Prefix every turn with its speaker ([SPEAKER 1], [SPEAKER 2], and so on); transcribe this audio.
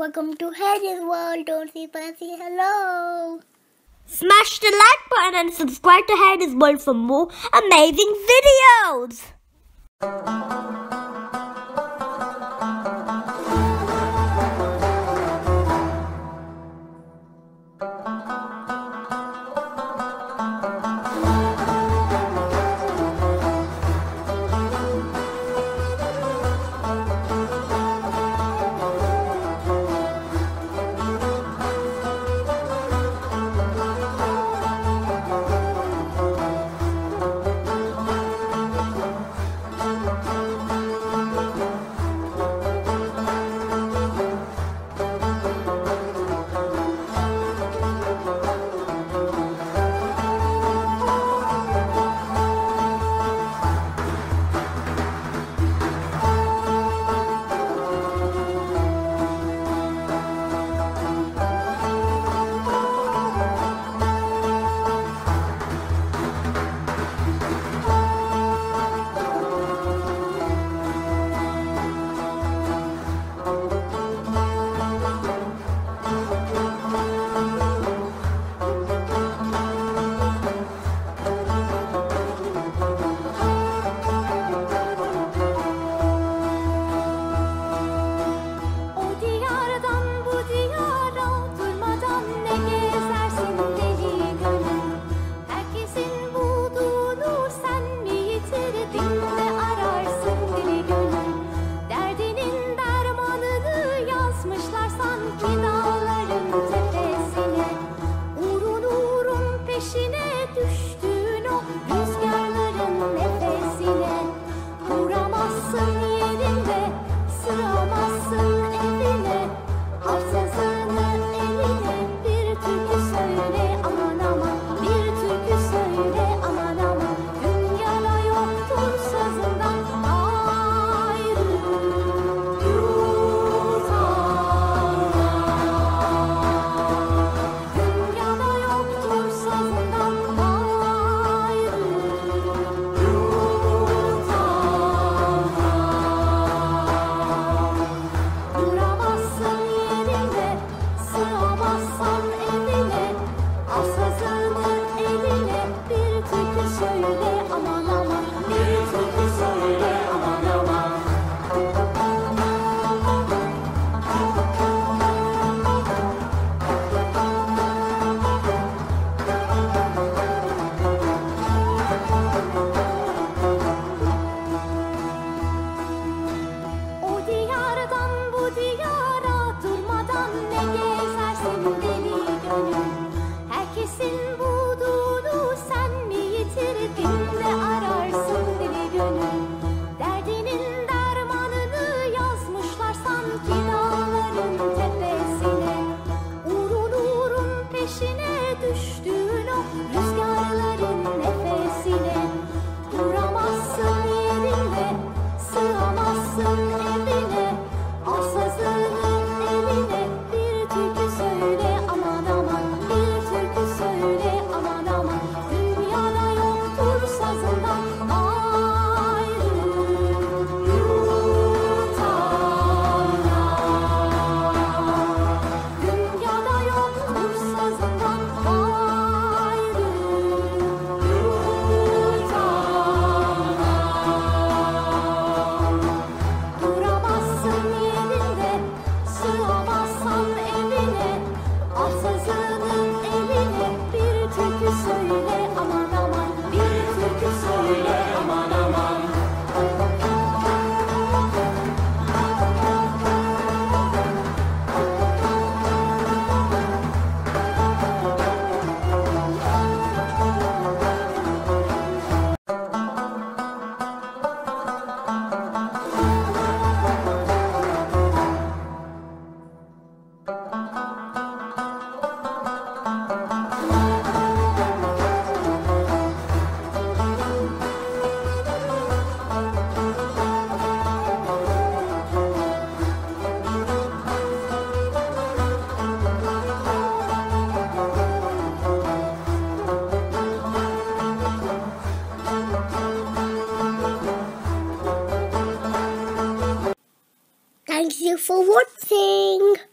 [SPEAKER 1] Welcome to Haider's World. Don't see fancy. Hello.
[SPEAKER 2] Smash the like button and subscribe to Haider's World for more amazing videos.
[SPEAKER 3] Herkesin bulduğunu sen mi yitirdin de? you for watching.